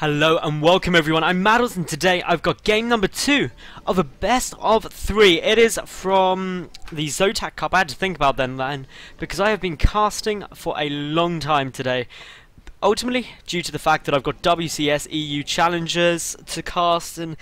Hello and welcome everyone, I'm Madals and today I've got game number two of a best of three. It is from the Zotac Cup, I had to think about them then, because I have been casting for a long time today. Ultimately, due to the fact that I've got WCS EU challenges to cast and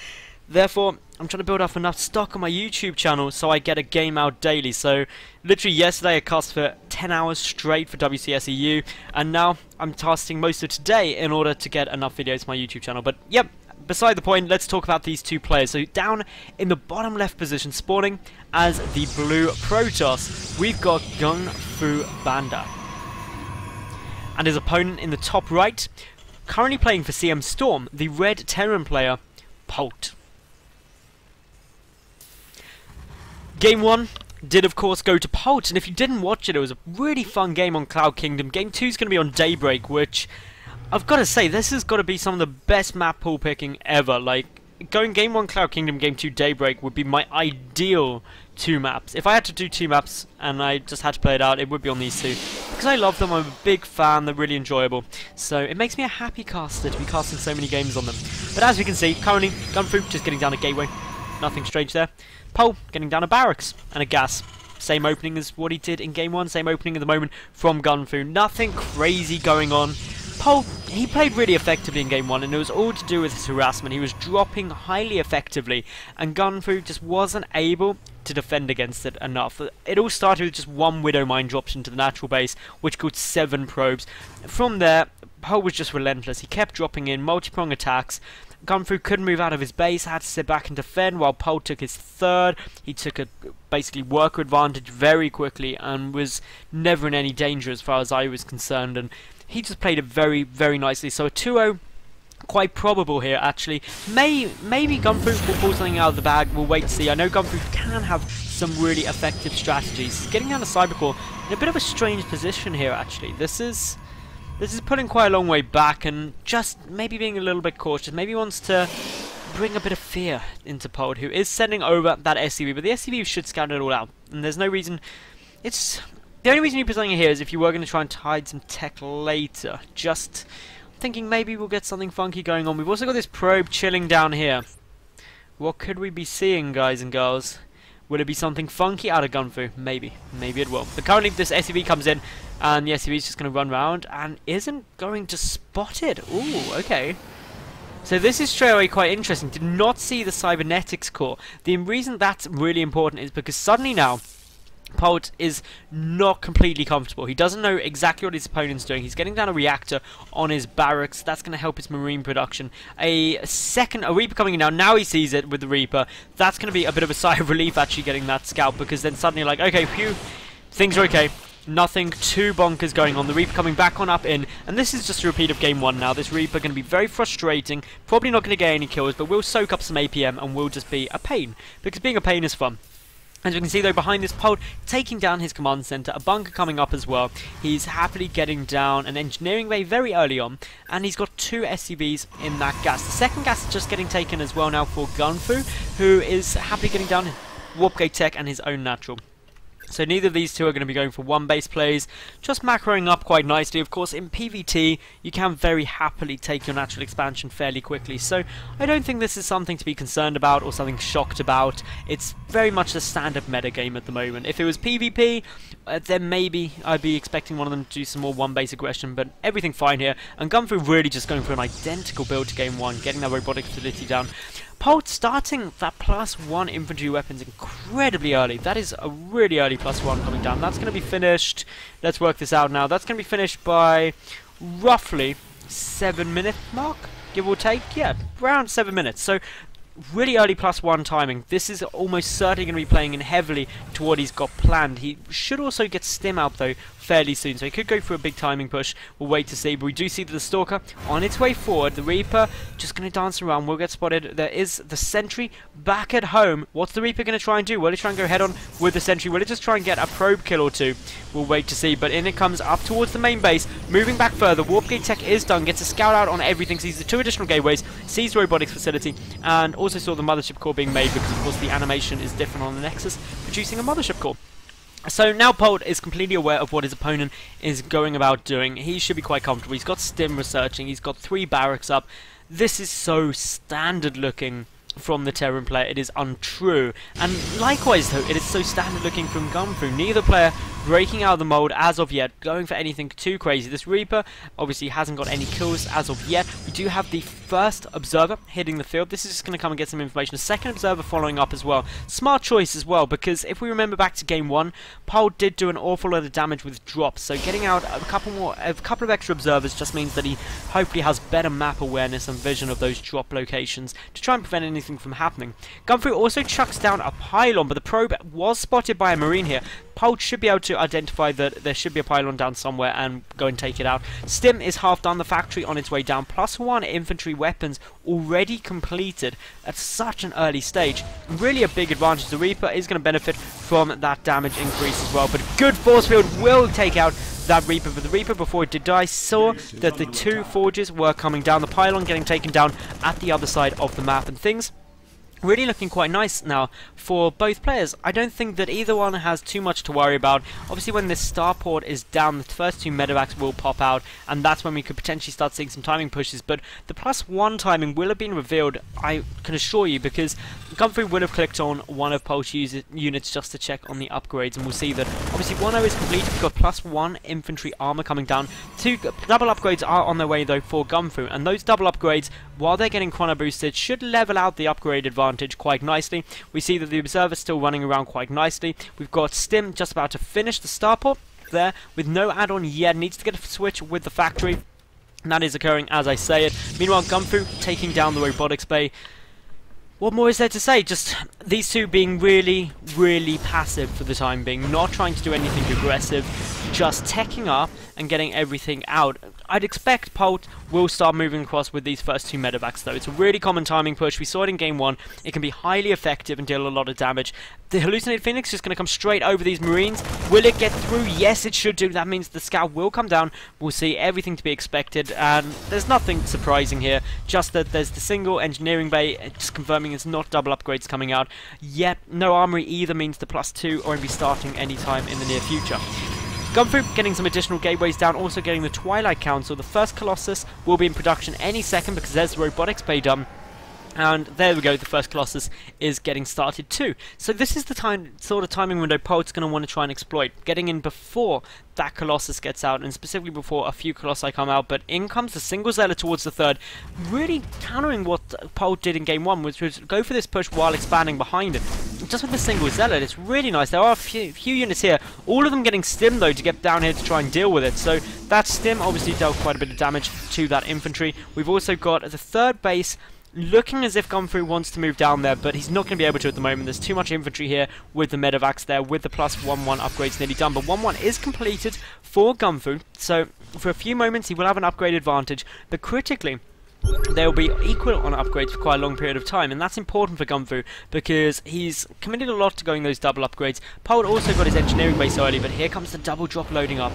Therefore, I'm trying to build up enough stock on my YouTube channel so I get a game out daily. So, literally yesterday I cast for 10 hours straight for WCS EU, and now I'm casting most of today in order to get enough videos to my YouTube channel. But, yep, beside the point, let's talk about these two players. So, down in the bottom left position, spawning as the blue Protoss, we've got Gung Fu Banda. And his opponent in the top right, currently playing for CM Storm, the red Terran player, Polt. Game 1 did of course go to Polt, and if you didn't watch it, it was a really fun game on Cloud Kingdom. Game 2 is going to be on Daybreak, which I've got to say, this has got to be some of the best map pool picking ever. Like, going Game 1 Cloud Kingdom, Game 2 Daybreak would be my ideal two maps. If I had to do two maps and I just had to play it out, it would be on these two. Because I love them, I'm a big fan, they're really enjoyable. So it makes me a happy caster to be casting so many games on them. But as we can see, currently, Gunfu just getting down a gateway. Nothing strange there. Polt getting down a barracks and a gas. Same opening as what he did in game one. Same opening at the moment from Gunfu. Nothing crazy going on. Polt, he played really effectively in game one, and it was all to do with his harassment. He was dropping highly effectively, and Gunfu just wasn't able to defend against it enough. It all started with just one Widow Mine dropped into the natural base, which killed seven probes. From there, Polt was just relentless. He kept dropping in multi-prong attacks, Gunfu couldn't move out of his base, had to sit back and defend while Polt took his third. He took a basically worker advantage very quickly and was never in any danger as far as I was concerned. And he just played it very, very nicely. So a 2-0 quite probable here actually. May maybe Gunfu will pull something out of the bag. We'll wait to see. I know Gunfu can have some really effective strategies. Getting down to Cybercore in a bit of a strange position here actually. This is this is putting quite a long way back and just maybe being a little bit cautious. Maybe wants to bring a bit of fear into Polt, who is sending over that SCV, but the SCV should scout it all out. And there's no reason... It's... The only reason you're presenting it here is if you were going to try and hide some tech later. Just thinking maybe we'll get something funky going on. We've also got this probe chilling down here. What could we be seeing, guys and girls? Will it be something funky out of Gunfu? Maybe. Maybe it will. But currently this SCV comes in and the SCV is just going to run around and isn't going to spot it. Ooh, okay. So this is straight away quite interesting. Did not see the cybernetics core. The reason that's really important is because suddenly now Polt is not completely comfortable. He doesn't know exactly what his opponent's doing. He's getting down a reactor on his barracks. That's going to help his marine production. A second, a Reaper coming in now. Now he sees it with the Reaper. That's going to be a bit of a sigh of relief actually getting that scout because then suddenly like, okay, phew, things are okay. Nothing too bonkers going on. The Reaper coming back on up in, and this is just a repeat of game one now. This Reaper going to be very frustrating, probably not going to get any kills, but we'll soak up some APM and we'll just be a pain, because being a pain is fun. As you can see though behind this Polt, taking down his command center, a bunker coming up as well. He's happily getting down an engineering bay very early on, and he's got two SCVs in that gas. The second gas is just getting taken as well now for Gunfu, who is happily getting down Warp Gate Tech and his own natural. So neither of these two are going to be going for one base plays, just macroing up quite nicely. Of course, in PvT, you can very happily take your natural expansion fairly quickly, so I don't think this is something to be concerned about or something shocked about. It's very much the standard meta game at the moment. If it was PvP, uh, then maybe I'd be expecting one of them to do some more one base aggression, but everything fine here. And Gunfu really just going for an identical build to game one, getting that robotic facility down. Starting that plus one infantry weapons incredibly early. That is a really early plus one coming down. That's going to be finished. Let's work this out now. That's going to be finished by roughly seven minute mark, give or take. Yeah, around seven minutes. So really early plus one timing. This is almost certainly going to be playing in heavily to what he's got planned. He should also get Stim out though fairly soon, so he could go for a big timing push. We'll wait to see, but we do see the Stalker on its way forward. The Reaper just going to dance around, We'll get spotted. There is the Sentry back at home. What's the Reaper going to try and do? Will it try and go head on with the Sentry? Will it just try and get a probe kill or two? We'll wait to see, but in it comes up towards the main base, moving back further. Warp Gate Tech is done, gets a scout out on everything, sees the two additional gateways, sees the robotics facility, and also saw the mothership core being made because of course the animation is different on the Nexus, producing a mothership core. So now Polt is completely aware of what his opponent is going about doing. He should be quite comfortable. He's got Stim researching. He's got three barracks up. This is so standard looking from the Terran player, it is untrue. And likewise though, it is so standard looking from Gunfu. Neither player breaking out of the mold as of yet, going for anything too crazy. This Reaper obviously hasn't got any kills as of yet. We do have the first Observer hitting the field. This is just going to come and get some information. A second Observer following up as well. Smart choice as well, because if we remember back to game one, Polt did do an awful lot of damage with drops, so getting out a couple more, a couple of extra Observers just means that he hopefully has better map awareness and vision of those drop locations to try and prevent anything from happening. Gunfu also chucks down a pylon, but the probe was spotted by a Marine here. Polt should be able to identify that there should be a pylon down somewhere and go and take it out. Stim is half done, the factory on its way down. Plus one infantry weapons already completed at such an early stage. Really a big advantage. The Reaper is going to benefit from that damage increase as well. But good force field will take out that Reaper, but the Reaper, before it did die, saw that the two forges were coming down, the pylon getting taken down at the other side of the map, and things really looking quite nice now for both players. I don't think that either one has too much to worry about. Obviously when this starport is down, the first two medevacs will pop out, and that's when we could potentially start seeing some timing pushes, but the plus one timing will have been revealed, I can assure you, because Gunfu will have clicked on one of Polt's units just to check on the upgrades, and we'll see that obviously 1-0 is complete, we've got plus one infantry armor coming down. Two double upgrades are on their way though for Gunfu, and those double upgrades, while they're getting chrono boosted, should level out the upgrade advantage advantage quite nicely. We see that the Observer's still running around quite nicely. We've got Stim just about to finish the starport there with no add-on yet. Needs to get a switch with the factory. And that is occurring as I say it. Meanwhile, Gunfu taking down the robotics bay. What more is there to say? Just these two being really, really passive for the time being, not trying to do anything aggressive, just teching up and getting everything out. I'd expect Polt will start moving across with these first two medevacs though. It's a really common timing push. We saw it in game one. It can be highly effective and deal a lot of damage. The Hallucinated Phoenix is going to come straight over these Marines. Will it get through? Yes, it should do. That means the scout will come down. We'll see everything to be expected. And there's nothing surprising here. Just that there's the single engineering bay, uh, just confirming it's not double upgrades coming out. Yet, no armory either means the plus two or be starting anytime in the near future. Gunfu getting some additional gateways down, also getting the Twilight Council. The first Colossus will be in production any second because there's the robotics bay done. Um, And there we go, the first Colossus is getting started too. So this is the time, sort of timing window Polt's going to want to try and exploit, getting in before that Colossus gets out, and specifically before a few Colossi come out, but in comes the single Zealot towards the third, really countering what Polt did in Game 1, which was go for this push while expanding behind it. Just with the single Zealot, it's really nice. There are a few, few units here, all of them getting Stim though to get down here to try and deal with it, so that Stim obviously dealt quite a bit of damage to that infantry. We've also got the third base looking as if Gunfu wants to move down there, but he's not going to be able to at the moment. There's too much infantry here with the medevacs there, with the plus 1-1 upgrades nearly done. But 1-1 is completed for Gunfu, so for a few moments he will have an upgrade advantage, but critically, they'll be equal on upgrades for quite a long period of time, and that's important for Gunfu because he's committed a lot to going those double upgrades. Polt also got his engineering base early, but here comes the double drop loading up.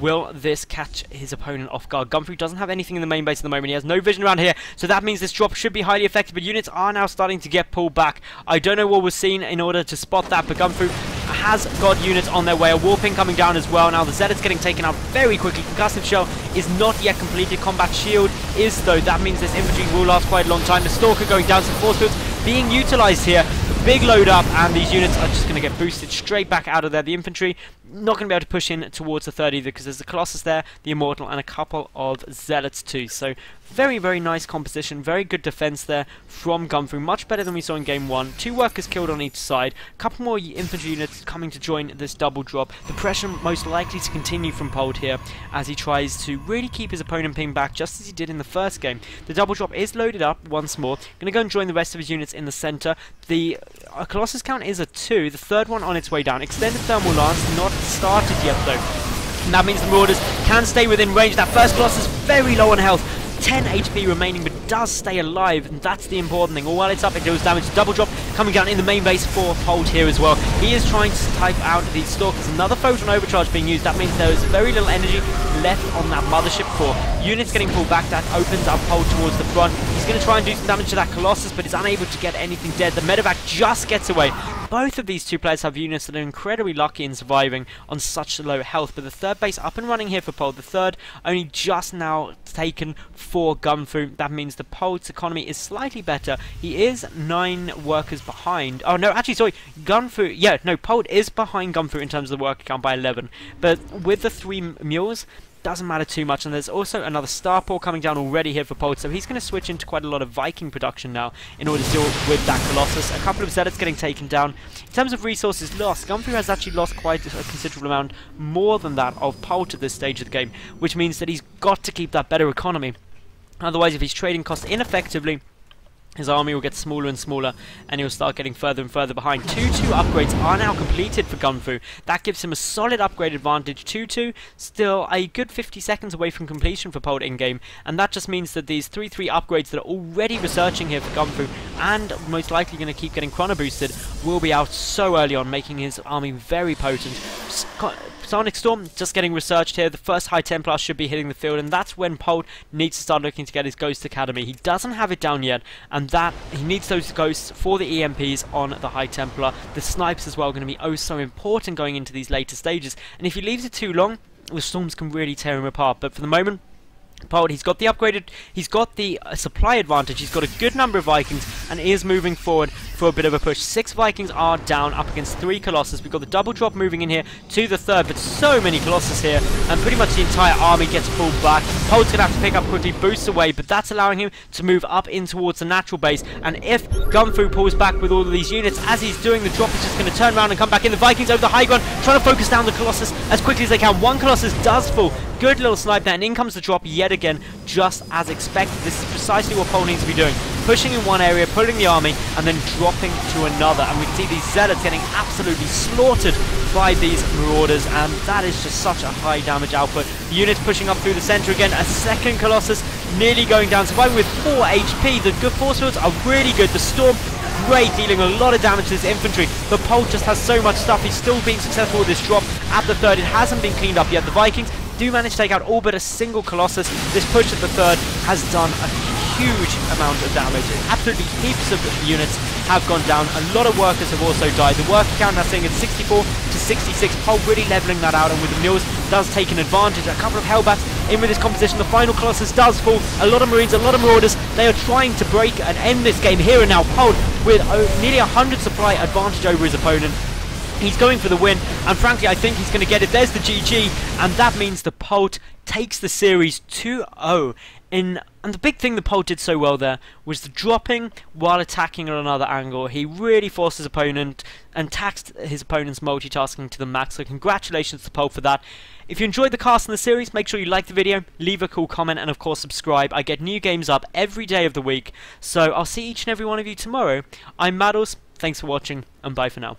Will this catch his opponent off guard? Gunfu doesn't have anything in the main base at the moment. He has no vision around here, so that means this drop should be highly effective, but units are now starting to get pulled back. I don't know what was seen in order to spot that, but Gunfu has got units on their way. A warping coming down as well. Now the Zealot's getting taken out very quickly. Concussive Shell is not yet completed. Combat Shield is though. That means this infantry will last quite a long time. The Stalker going down. Some force being utilized here. Big load up, and these units are just going to get boosted straight back out of there. The infantry not going to be able to push in towards the third either because there's the Colossus there, the Immortal, and a couple of Zealots too. So very, very nice composition, very good defense there from Gunfu, much better than we saw in game one. Two workers killed on each side, a couple more infantry units coming to join this double drop. The pressure most likely to continue from Polt here as he tries to really keep his opponent pinned back just as he did in the first game. The double drop is loaded up once more. Going to go and join the rest of his units in the center. The uh, Colossus count is a 2, the third one on its way down. Extended thermal lance, not started yet though. And that means the Marauders can stay within range. That first Colossus very low on health. 10 HP remaining, but does stay alive, and that's the important thing. All while it's up, it deals damage. Double drop coming down in the main base for Polt here as well. He is trying to type out these Stalkers. Another Photon Overcharge being used. That means there is very little energy left on that Mothership core. Units getting pulled back. That opens up Polt towards the front. He's going to try and do some damage to that Colossus, but is unable to get anything dead. The Medivac just gets away. Both of these two players have units that are incredibly lucky in surviving on such low health, but the third base up and running here for Polt. The third only just now taken for Gunfu. That means the Polt's economy is slightly better. He is nine workers behind. Oh no, actually, sorry, Gunfu. Yeah, no, Polt is behind Gunfu in terms of the worker count by 11. But with the three mules, doesn't matter too much. And there's also another Starport coming down already here for Polt, so he's going to switch into quite a lot of Viking production now in order to deal with that Colossus. A couple of Zealots getting taken down. In terms of resources lost, Gunfu has actually lost quite a considerable amount more than that of Polt at this stage of the game, which means that he's got to keep that better economy. Otherwise, if he's trading costs ineffectively, his army will get smaller and smaller, and he'll start getting further and further behind. 2-2 upgrades are now completed for Gunfu. That gives him a solid upgrade advantage. 2-2, still a good 50 seconds away from completion for Polt in-game, and that just means that these 3-3 upgrades that are already researching here for Gunfu, and most likely going to keep getting chrono boosted, will be out so early on, making his army very potent. Psionic Storm just getting researched here. The first High Templar should be hitting the field, and that's when Polt needs to start looking to get his Ghost Academy. He doesn't have it down yet, and that he needs those ghosts for the EMPs on the High Templar. The snipes as well are going to be oh so important going into these later stages. And if he leaves it too long, the storms can really tear him apart. But for the moment, Polt, he's got the upgraded, he's got the uh, supply advantage, he's got a good number of Vikings, and is moving forward for a bit of a push. Six Vikings are down up against three Colossus. We've got the double drop moving in here to the third, but so many Colossus here, and pretty much the entire army gets pulled back. Polt's going to have to pick up quickly, boost away, but that's allowing him to move up in towards the natural base, and if Gunfu pulls back with all of these units, as he's doing, the drop is just going to turn around and come back in. The Vikings over the high ground, trying to focus down the Colossus as quickly as they can. One Colossus does fall. Good little snipe there, and in comes the drop yet again, just as expected. This is precisely what Polt needs to be doing pushing in one area, pulling the army, and then dropping to another. And we can see these zealots getting absolutely slaughtered by these marauders, and that is just such a high damage output. The units pushing up through the center again. A second Colossus nearly going down, surviving with 4 HP. The good force fields are really good. The Storm great, dealing a lot of damage to this infantry. The Polt just has so much stuff. He's still being successful with this drop at the third. It hasn't been cleaned up yet. The Vikings do manage to take out all but a single Colossus. This push at the third has done a huge amount of damage. Absolutely heaps of units have gone down. A lot of workers have also died. The worker count now sitting at 64 to 66. Polt really leveling that out, and with the mules does take an advantage. A couple of Hellbats in with this composition. The final Colossus does fall. A lot of Marines, a lot of Marauders. They are trying to break and end this game here and now. Polt with oh, nearly 100 supply advantage over his opponent. He's going for the win, and frankly, I think he's going to get it. There's the GG, and that means the Polt takes the series 2-0 in and the big thing the Polt did so well there was the dropping while attacking at another angle. He really forced his opponent and taxed his opponent's multitasking to the max. So congratulations to Polt for that. If you enjoyed the cast in the series, make sure you like the video, leave a cool comment, and of course subscribe. I get new games up every day of the week. So I'll see each and every one of you tomorrow. I'm Madals, thanks for watching, and bye for now.